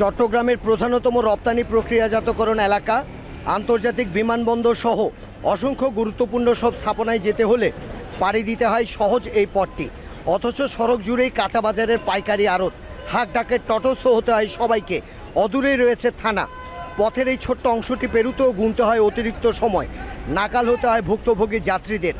চট্টগ্রামের প্রধানতম রপ্তানি প্রক্রিয়াজাতকরণ এলাকা, আন্তর্জাতিক বিমানবন্দর সহ অসংখ্য গুরুত্বপূর্ণ সব স্থাপনায় যেতে হলে পাড়ি দিতে হয় সহজ এই পথটি। অথচ সড়ক জুড়েই কাঁচা বাজারের পাইকারি আড়ত হাক ডাকের তটস্থ হতে হয় সবাইকে। অদূরেই রয়েছে থানা। পথের এই ছোট্ট অংশটি পেরুতেও গুনতে হয় অতিরিক্ত সময়। নাকাল হতে হয় ভুক্তভোগী যাত্রীদের।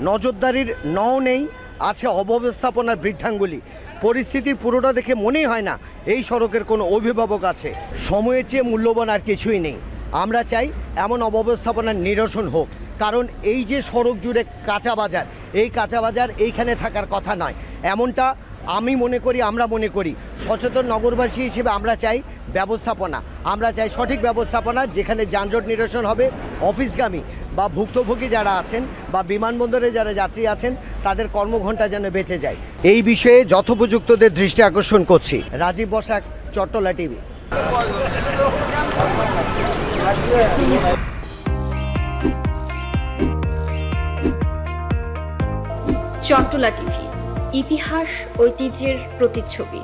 নজরদারির নও নেই, আছে অব্যবস্থাপনার বৃদ্ধাঙ্গুলি। পরিস্থিতির পুরোটা দেখে মনেই হয় না, এই সড়কের কোনো অভিভাবক আছে। সময়ের চেয়ে মূল্যবান আর কিছুই নেই। আমরা চাই এমন অব্যবস্থাপনার নিরসন হোক। কারণ এই যে সড়ক জুড়ে কাঁচা বাজার, এই কাঁচা বাজার এইখানে থাকার কথা নয়। এমনটা আমি মনে করি, আমরা মনে করি। সচেতন নগরবাসী হিসেবে আমরা চাই ব্যবস্থাপনা। আমরা চাই সঠিক ব্যবস্থাপনা, যেখানে যানজট নিরসন হবে। অফিসগামী বা ভুক্তভোগী যারা আছেন বা বিমানবন্দরে যারা যাত্রী আছেন, তাদের কর্মঘণ্টা যেন বেঁচে যায়। এই বিষয়ে যথোপযুক্তদের দৃষ্টি আকর্ষণ করছি। রাজীব বসাক, চট্টলা টিভি। চট্টলা টিভি। ইতিহাস ঐতিহ্যের প্রতিচ্ছবি।